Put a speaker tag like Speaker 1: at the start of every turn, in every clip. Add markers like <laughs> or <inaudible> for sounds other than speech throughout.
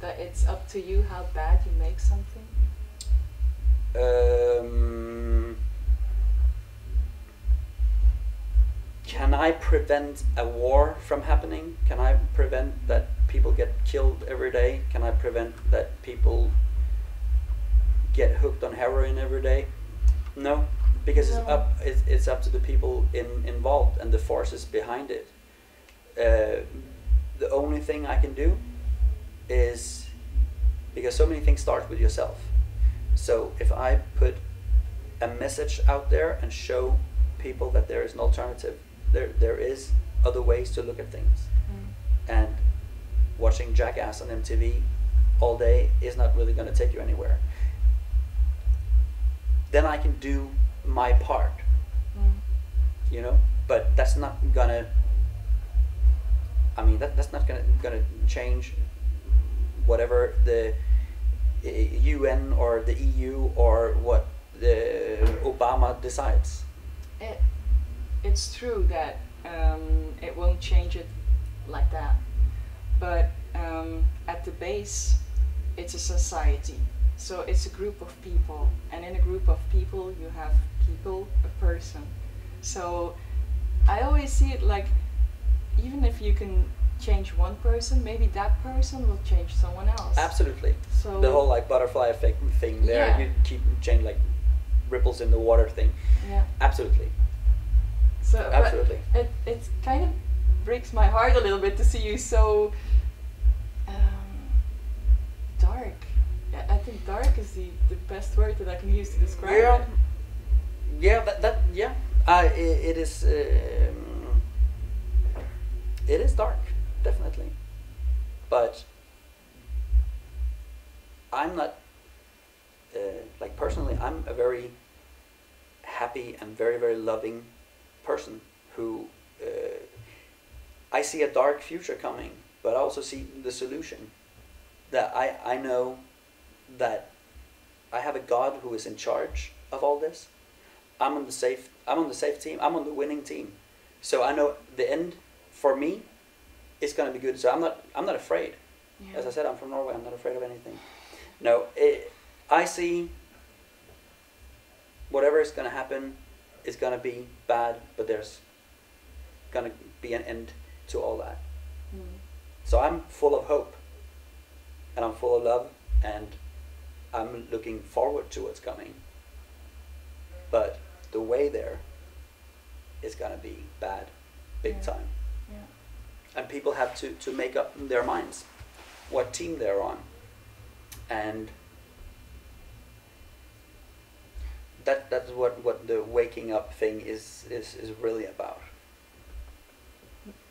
Speaker 1: that it's up to you how bad you make something?
Speaker 2: Um, can I prevent a war from happening? Can I prevent that people get killed every day? Can I prevent that people get hooked on heroin every day? No, because it's up. It's, it's up to the people in, involved and the forces behind it. Uh, the only thing I can do is because so many things start with yourself. So if I put a message out there and show people that there is an alternative, there there is other ways to look at things, and watching Jackass on MTV all day is not really going to take you anywhere. Then I can do my part,
Speaker 1: Mm.
Speaker 2: you know, but that's not gonna. I mean, that, that's not gonna gonna change whatever the uh, UN or the EU or what the Obama decides.
Speaker 1: It, it's true that um, it won't change it like that, but um, at the base, it's a society. So it's a group of people, and in a group of people, you have people, a person. So I always see it like, even if you can change one person, maybe that person will change someone else.
Speaker 2: Absolutely.
Speaker 1: So
Speaker 2: the whole like butterfly effect thing there.
Speaker 1: Yeah.
Speaker 2: You keep change like ripples in the water thing.
Speaker 1: yeah.
Speaker 2: Absolutely.
Speaker 1: So
Speaker 2: Absolutely.
Speaker 1: it it kind of breaks my heart a little bit to see you so um, dark. I think dark is the, the best word that I can use to describe
Speaker 2: Yeah.
Speaker 1: it.
Speaker 2: Yeah, that, that yeah. Uh, it, it is. Um, it is dark, definitely. But I'm not. Uh, like personally, I'm a very happy and very very loving person who. Uh, I see a dark future coming, but I also see the solution. That I I know that I have a God who is in charge of all this. I'm on the safe. I'm on the safe team. I'm on the winning team. So I know the end for me is going to be good. So I'm not. I'm not afraid.
Speaker 1: Yeah.
Speaker 2: As I said, I'm from Norway. I'm not afraid of anything. No, it, I see. Whatever is going to happen is going to be bad, but there's going to be an end to all that.
Speaker 1: Mm.
Speaker 2: So I'm full of hope, and I'm full of love, and I'm looking forward to what's coming. But the way there is gonna be bad, big
Speaker 1: Yeah.
Speaker 2: time. And people have to to make up their minds what team they're on, and that that's what what the waking up thing is is is really about.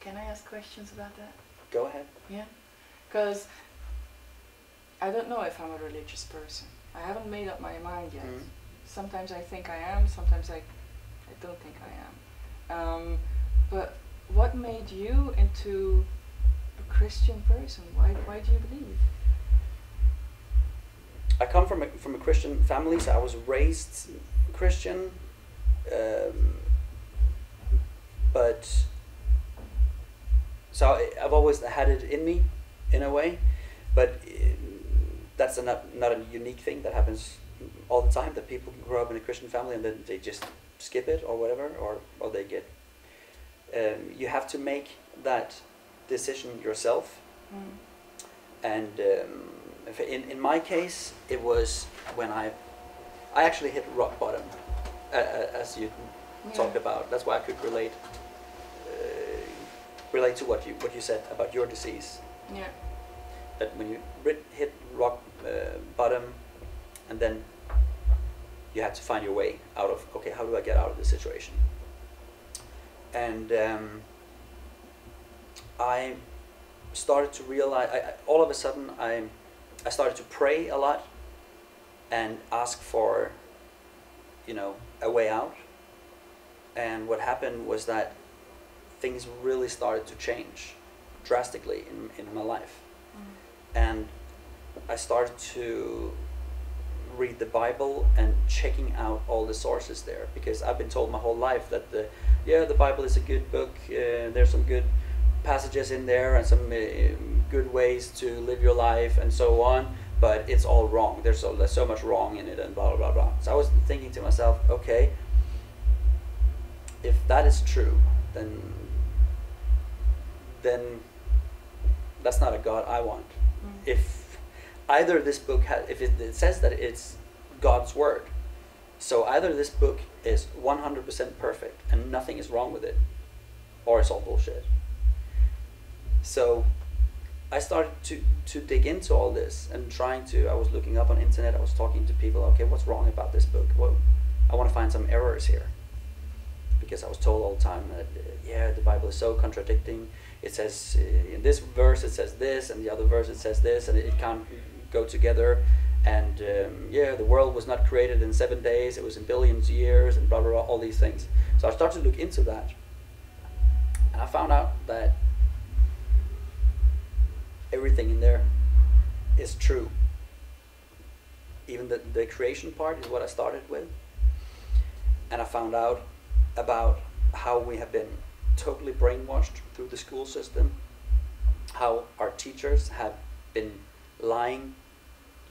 Speaker 1: Can I ask questions about that?
Speaker 2: Go ahead.
Speaker 1: Yeah. Because I don't know if I'm a religious person. I haven't made up my mind yet.
Speaker 2: Mm.
Speaker 1: Sometimes I think I am, sometimes I, I don't think I am. Um, but what made you into a Christian person? Why, why do you believe?
Speaker 2: I come from a, from a Christian family, so I was raised Christian. Um, but so I, I've always had it in me, in a way. But um, that's a not not a unique thing that happens all the time. That people grow up in a Christian family and then they just skip it or whatever, or or they get. Um, you have to make that decision yourself.
Speaker 1: Mm.
Speaker 2: and um, in, in my case it was when I I actually hit rock bottom uh, as you talked about. That's why I could relate uh, relate to what you what you said about your disease.
Speaker 1: Yeah.
Speaker 2: that when you hit rock uh, bottom and then you had to find your way out of okay how do I get out of this situation and um, I started to realize I, I, all of a sudden I I started to pray a lot and ask for you know a way out and what happened was that things really started to change drastically in, in my life
Speaker 1: Mm.
Speaker 2: and I started to read the Bible and checking out all the sources there because I've been told my whole life that the yeah the Bible is a good book uh, there's some good passages in there and some uh, good ways to live your life and so on, but it's all wrong. There's so there's so much wrong in it and blah blah blah blah. So I was thinking to myself, okay, if that is true, then then that's not a God I want.
Speaker 1: Mm.
Speaker 2: If either this book has, if it, it says that it's God's word, so either this book is 100% perfect and nothing is wrong with it, or it's all bullshit. So I started to, to dig into all this and trying to, I was looking up on internet, I was talking to people, okay, what's wrong about this book? Well, I want to find some errors here. Because I was told all the time that, uh, yeah, the Bible is so contradicting. It says, uh, in this verse it says this, and the other verse it says this, and it can't go together. And um, yeah, the world was not created in seven days, it was in billions of years, and blah, blah, blah, all these things. So I started to look into that. And I found out that everything in there is true. Even the, the creation part is what I started with. And I found out about how we have been totally brainwashed through the school system, how our teachers have been lying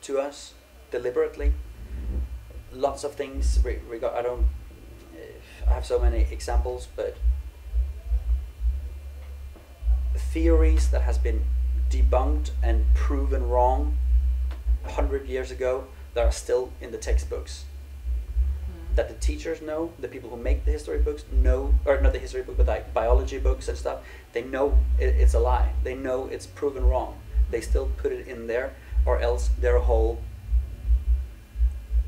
Speaker 2: to us deliberately. Lots of things. We, we got, I don't. I have so many examples, but theories that has been debunked and proven wrong a hundred years ago that are still in the textbooks
Speaker 1: Mm.
Speaker 2: that the teachers know, the people who make the history books know, or not the history book, but like biology books and stuff, they know it, it's a lie. They know it's proven wrong. They still put it in there, or else their whole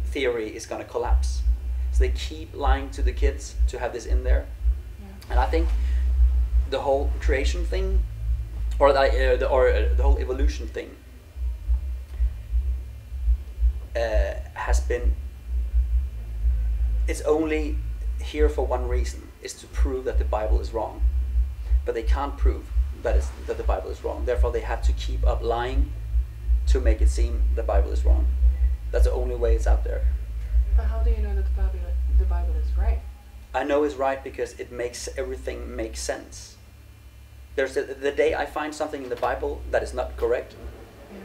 Speaker 2: theory is going to collapse. So they keep lying to the kids to have this in there.
Speaker 1: Yeah.
Speaker 2: And I think the whole creation thing, or the, uh, the or uh, the whole evolution thing, uh, has been. It's only here for one reason: is to prove that the Bible is wrong. But they can't prove that is that the Bible is wrong. Therefore, they have to keep up lying to make it seem the Bible is wrong. That's the only way it's out there.
Speaker 1: But how do you know that the Bible, the Bible is right?
Speaker 2: I know it's right because it makes everything make sense. There's the, the day I find something in the Bible that is not correct,
Speaker 1: Yeah.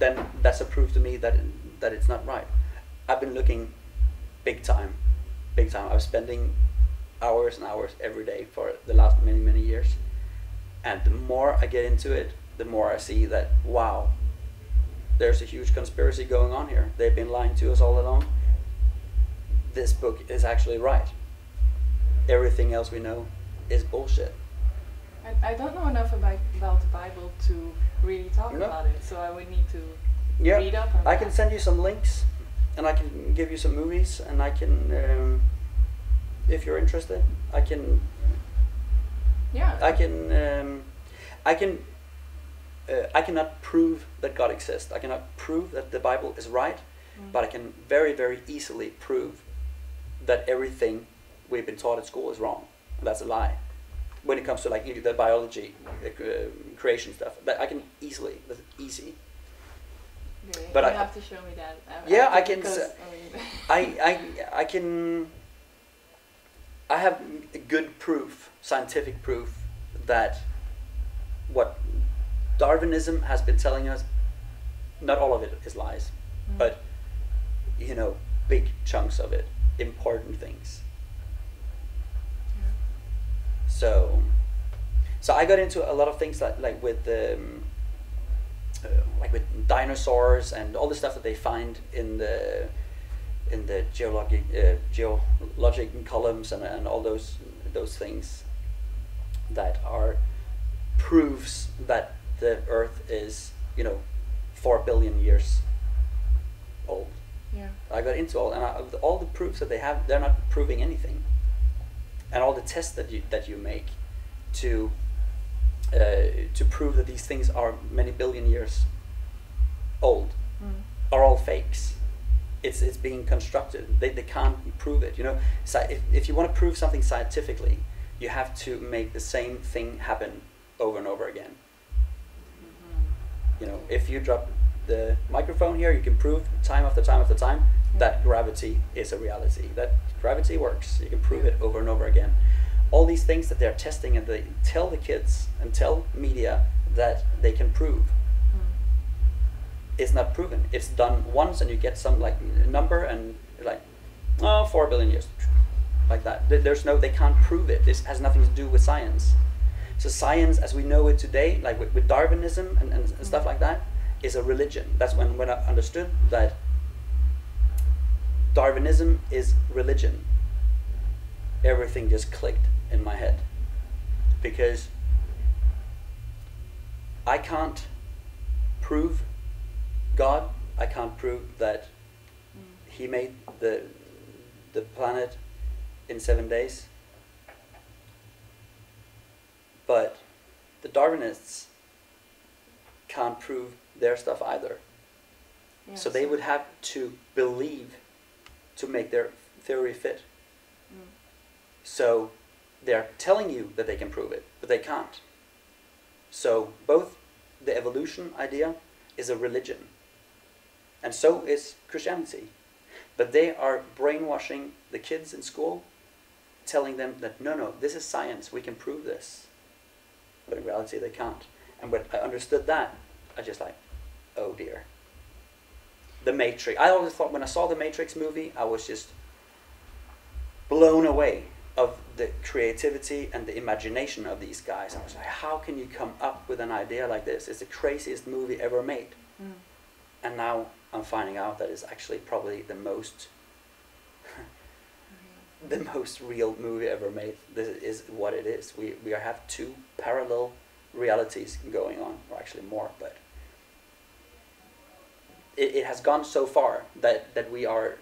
Speaker 2: then that's a proof to me that that it's not right. I've been looking big time, big time. I was spending hours and hours every day for the last many many years, and the more I get into it, the more I see that wow, there's a huge conspiracy going on here. They've been lying to us all along. This book is actually right. Everything else we know is bullshit.
Speaker 1: I, I don't know enough about, about the Bible to really talk
Speaker 2: No.
Speaker 1: about it, so I would need to
Speaker 2: Yeah,
Speaker 1: read up on
Speaker 2: I
Speaker 1: that.
Speaker 2: can send you some links, and I can give you some movies, and I can, um, if you're interested, I can,
Speaker 1: Yeah.
Speaker 2: I can, um, I can, uh, I cannot prove that God exists. I cannot prove that the Bible is right,
Speaker 1: Mm.
Speaker 2: but I can very, very easily prove that everything we've been taught at school is wrong. That's a lie. When it comes to like the biology, uh, uh, creation stuff, that I can easily, that's easy. But
Speaker 1: you
Speaker 2: I-
Speaker 1: have to show me that.
Speaker 2: Yeah, I
Speaker 1: think
Speaker 2: can
Speaker 1: because, I mean, <laughs>
Speaker 2: I, I, I can. I have good proof, scientific proof, that what Darwinism has been telling us, not all of it is lies,
Speaker 1: Mm.
Speaker 2: but you know, big chunks of it, important things.
Speaker 1: yeah.
Speaker 2: So, so I got into a lot of things that, like with um, uh, like with dinosaurs and all the stuff that they find in the in the geologic uh, geologic columns and, and all those those things that are proofs that the Earth is you know four billion years old.
Speaker 1: Yeah.
Speaker 2: I got into all and I, all the proofs that they have, they're not proving anything. And all the tests that you that you make to uh, to prove that these things are many billion years old
Speaker 1: Mm.
Speaker 2: are all fakes. It's it's being constructed. They, they can't prove it. You know, Sci- if if you want to prove something scientifically, you have to make the same thing happen over and over again. You know, if you drop the microphone here, you can prove time after time after time that gravity is a reality. That gravity works. You can prove it over and over again. All these things that they're testing and they tell the kids and tell media that they can prove
Speaker 1: Mm.
Speaker 2: is not proven. It's done once, and you get some like number, and like, oh, four billion years, like that. There's no, they can't prove it. This has nothing to do with science. So science, as we know it today, like with, with Darwinism and, and, and stuff like that, is a religion. That's when when I understood that Darwinism is religion. Everything just clicked in my head because I can't prove God. I can't prove that
Speaker 1: Mm.
Speaker 2: He made the the planet in seven days. But the Darwinists can't prove their stuff either.
Speaker 1: Yeah,
Speaker 2: so they would have to believe to make their theory fit.
Speaker 1: Mm.
Speaker 2: So they're telling you that they can prove it, but they can't. So both the evolution idea is a religion, and so is Christianity. But they are brainwashing the kids in school, telling them that no, no, this is science, we can prove this. But in reality, they can't. And when I understood that, I just like, oh dear. The Matrix. I always thought when I saw the Matrix movie, I was just blown away of the creativity and the imagination of these guys. I was like, how can you come up with an idea like this? It's the craziest movie ever made.
Speaker 1: Mm.
Speaker 2: And now I'm finding out that it's actually probably the most the most real movie ever made. This is what it is. We we have two parallel realities going on, or actually more, but it, it has gone so far that, that we are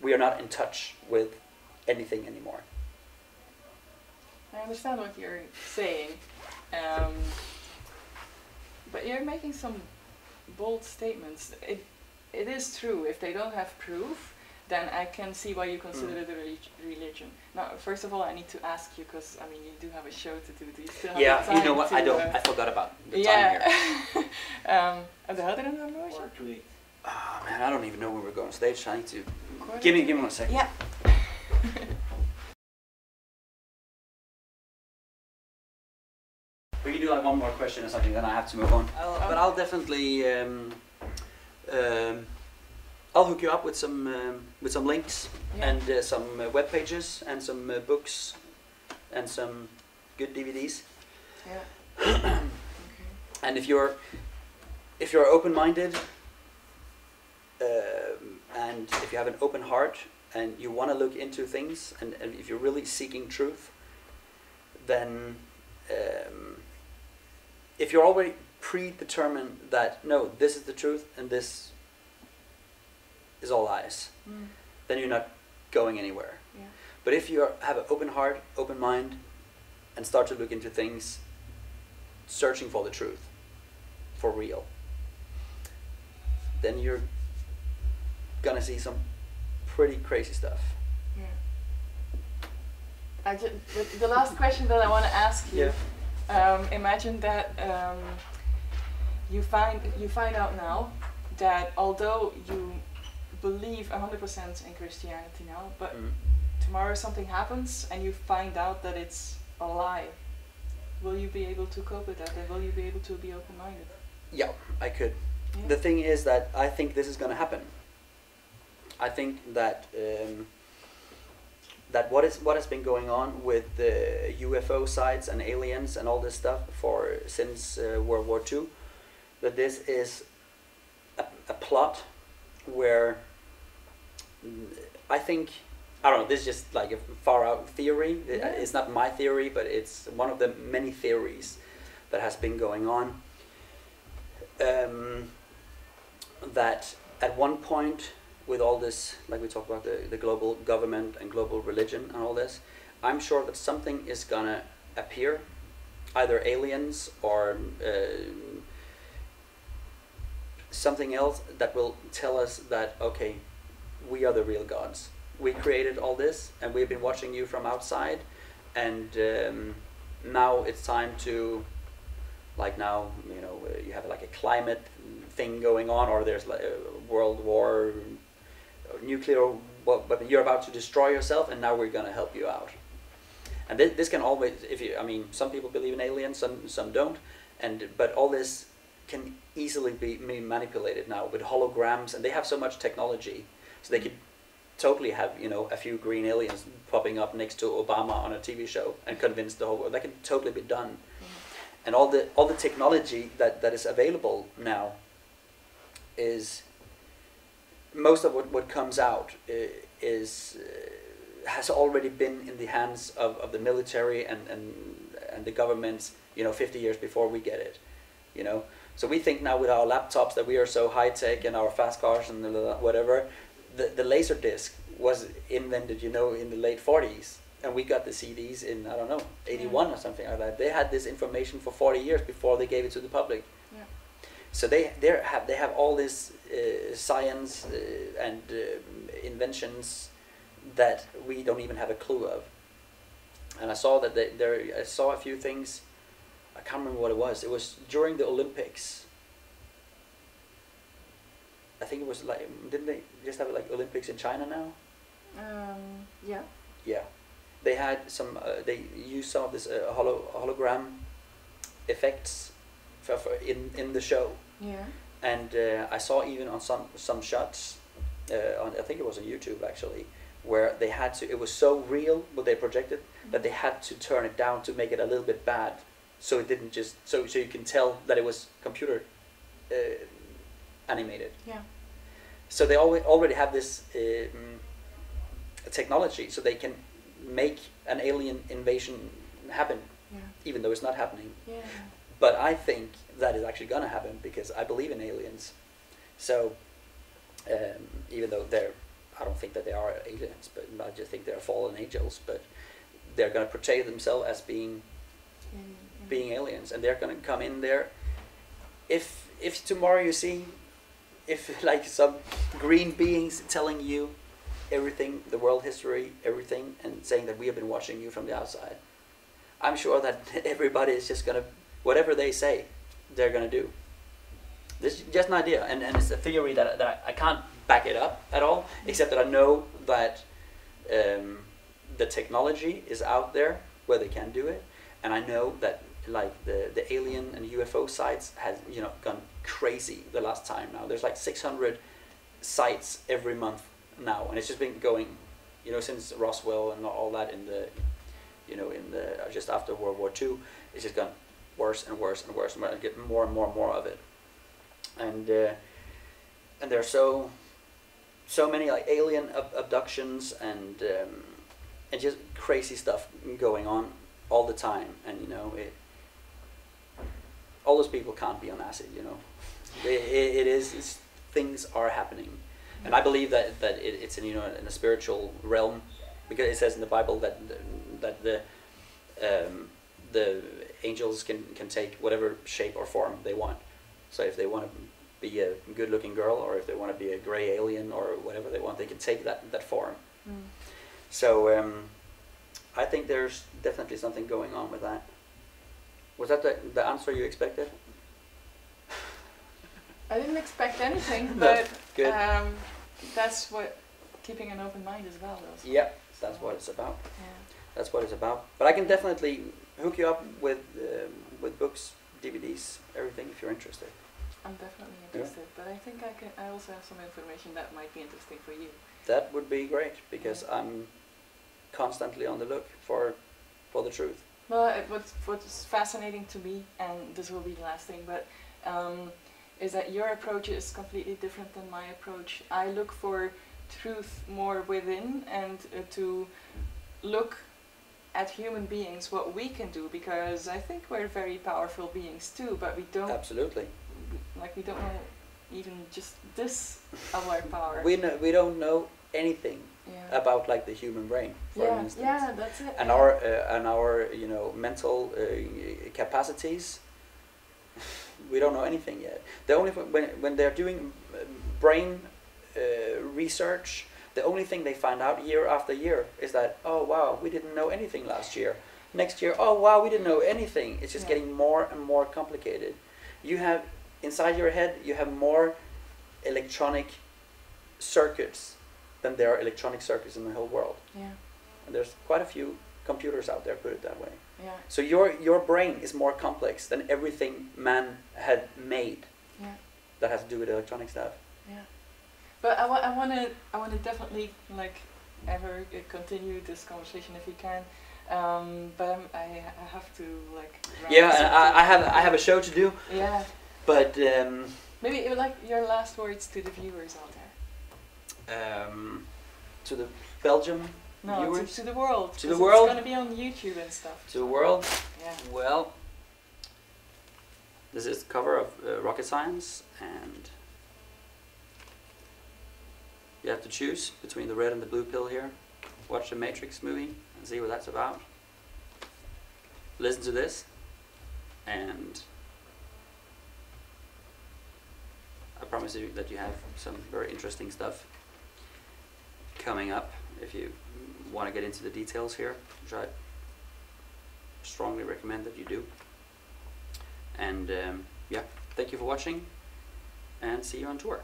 Speaker 2: we are not in touch with anything anymore.
Speaker 1: I understand what you're saying, um, but you're making some bold statements. It, it is true. If they don't have proof, then I can see why you consider
Speaker 2: Mm.
Speaker 1: it a relig- religion. Now, first of all, I need to ask you because I mean you do have a show to do. Do you still have the
Speaker 2: Yeah, you know what? I don't.
Speaker 1: uh,
Speaker 2: I forgot about the time here.
Speaker 1: yeah. <laughs> um, en du hade den här logen?
Speaker 3: Quarter to eight.
Speaker 2: Ah man, I don't even know where we're going on stage. I need to
Speaker 1: Quarter
Speaker 2: give me give me one second.
Speaker 1: Yeah. <laughs>
Speaker 2: We can do like one more question or something, then I have to move on. I'll, but
Speaker 1: Okay.
Speaker 2: I'll definitely, um, um, I'll hook you up with some um, with some links
Speaker 1: Yeah.
Speaker 2: and uh, some uh, web pages and some uh, books and some good DVDs.
Speaker 1: yeah. okay. <clears throat>
Speaker 2: And if you're if you're open-minded um, and if you have an open heart and you want to look into things and, and if you're really seeking truth, then um, if you're already predetermined that no, this is the truth and this is all lies,
Speaker 1: Mm.
Speaker 2: then you're not going anywhere.
Speaker 1: Yeah.
Speaker 2: But if you are, have an open heart, open mind, and start to look into things, searching for the truth, for real, then you're gonna see some pretty crazy stuff.
Speaker 1: Yeah. I ju- the, the <laughs> last question that I want to ask you. Um, imagine that um, you find you find out now that although you believe 100% in Christianity now, but
Speaker 2: Mm.
Speaker 1: tomorrow something happens and you find out that it's a lie. Will you be able to cope with that? And will you be able to be open-minded?
Speaker 2: Yeah, I could.
Speaker 1: Yeah.
Speaker 2: The thing is that I think this is gonna happen. I think that um, that what is what has been going on with the UFO sites and aliens and all this stuff for since uh, World War II, that this is a, a plot where I think I don't know. This is just like a far out theory.
Speaker 1: Yeah.
Speaker 2: It's not my theory, but it's one of the many theories that has been going on. Um, that at one point, with all this, like we talked about the, the global government and global religion and all this, I'm sure that something is gonna appear, either aliens or uh, something else that will tell us that okay, we are the real gods. We created all this, and we've been watching you from outside, and um, now it's time to, like now, you know, uh, you have like a climate thing going on, or there's like a world war, nuclear but You're about to destroy yourself, and now we're gonna help you out. And this, this can always, if you, I mean, some people believe in aliens, some some don't. and but all this can easily be manipulated now with holograms, and they have so much technology, so they could totally have you know a few green aliens popping up next to Obama on a TV show and convince the whole world. That can totally be done, and all the all the technology that that is available now is most of what, what comes out i- is uh, has already been in the hands of, of the military and, and and the governments you know 50 years before we get it you know? So we think now with our laptops that we are so high tech and our fast cars and whatever the, the laser disc was invented you know in the late 40s and we got the CDs in I don't know 81 or something like that they had this information for 40 years before they gave it to the public
Speaker 1: Yeah.
Speaker 2: so they they have they have all this uh, science uh, and um inventions that we don't even have a clue of. And I saw that they, there I saw a few things. I can't remember what it was. It was during the Olympics. I think it was like didn't they just have like Olympics in China now?
Speaker 1: Um, yeah.
Speaker 2: Yeah, they had some. Uh, they used some of this uh, holo, hologram effects for, for in in the show
Speaker 1: Yeah.
Speaker 2: and uh, I saw even on some some shots, uh, on I think it was on YouTube actually, where they had to. It was so real what they projected that they had to turn it down to make it a little bit bad, so it didn't just so so you can tell that it was computer uh, animated.
Speaker 1: Yeah.
Speaker 2: So they always already have this um, technology, so they can make an alien invasion happen,
Speaker 1: Yeah.
Speaker 2: even though it's not happening.
Speaker 1: Yeah.
Speaker 2: But I think that is actually going to happen because I believe in aliens. So, um, even though they're, I don't think that they are aliens, but I just think they're fallen angels. But they're going to portray themselves as being
Speaker 1: In, in
Speaker 2: being aliens, and they're going to come in there. If if tomorrow you see, if <laughs> like some green beings telling you everything, the world history, everything, and saying that we have been watching you from the outside, I'm sure that <laughs> everybody is just gonna whatever they say, they're gonna do. This is just an idea, and, and it's a theory that, that I can't back it up at all, except that I know that um, the technology is out there where they can do it, and I know that like the, the alien and UFO sites has you know gone crazy the last time now. There's like 600 sites every month now, and it's just been going, you know, since Roswell and all that in the, you know, in the uh, just after World War II, it's just gone worse and worse and worse, and we're gonna get more and more and more of it, and uh, and there's so so many like alien ab- abductions and um, and just crazy stuff going on all the time, and you know it. All those people can't be on acid, you know. It, it, is things are happening, and I believe that that it, it's in you know in a spiritual realm, because it says in the Bible that that the um, the angels can can take whatever shape or form they want. So if they want to be a good-looking girl, or if they want to be a gray alien, or whatever they want, they can take that that form.
Speaker 1: Mm.
Speaker 2: So um, I think there's definitely something going on with that. Was that the, the answer you expected?
Speaker 1: I didn't expect anything, <laughs> but
Speaker 2: good.
Speaker 1: um, that's what keeping an open mind is about.
Speaker 2: Yeah, that's what it's about.
Speaker 1: Yeah.
Speaker 2: That's what it's about. But I can definitely hook you up with um, with books, DVDs, everything if you're interested.
Speaker 1: I'm definitely
Speaker 2: Yeah.
Speaker 1: interested, but I think I can. I also have some information that might be interesting for you.
Speaker 2: That would be great because I'm constantly on the look for for the truth.
Speaker 1: Well, what's what's fascinating to me, and this will be the last thing, but um, is that your approach is completely different than my approach. I look for truth more within and uh, to look at human beings what we can do because I think we're very powerful beings too, but we don't
Speaker 2: Absolutely.
Speaker 1: like we don't know even just this of our power.
Speaker 2: We know, we don't know anything
Speaker 1: yeah.
Speaker 2: about like the human brain, for
Speaker 1: yeah,
Speaker 2: instance.
Speaker 1: yeah, that's it.
Speaker 2: and
Speaker 1: yeah.
Speaker 2: our uh, and our you know mental uh, capacities <laughs> we don't know anything yet the only when when they're doing uh, brain uh, research the only thing they find out year after year is that oh wow we didn't know anything last year next year oh wow we didn't know anything it's just getting more and more complicated you have inside your head you have more electronic circuits than there are electronic circuits in the whole world
Speaker 1: yeah.
Speaker 2: and there's quite a few computers out there, put it that way.
Speaker 1: Yeah.
Speaker 2: So your your brain is more complex than everything man had made
Speaker 1: Yeah.
Speaker 2: that has to do with electronic stuff.
Speaker 1: Yeah. But I, wa- I want to I want to definitely like ever uh, continue this conversation if we can. Um, but I'm, I I have to like. run
Speaker 2: Yeah, and. I, I have I have a show to do,
Speaker 1: Yeah.
Speaker 2: but um,
Speaker 1: Maybe like your last words to the viewers out there.
Speaker 2: Um, to the Belgium
Speaker 1: No, to,
Speaker 2: viewers
Speaker 1: to the world.
Speaker 2: To the world?
Speaker 1: It's gonna be on YouTube and stuff.
Speaker 2: to the world.
Speaker 1: Yeah.
Speaker 2: Well, this is the cover of uh, Rocket Science, and you have to choose between the red and the blue pill here. Watch the Matrix movie and see what that's about. Listen to this, and I promise you that you have some very interesting stuff coming up if you want to get into the details here, which I strongly recommend that you do. And um, yeah, thank you for watching and see you on tour.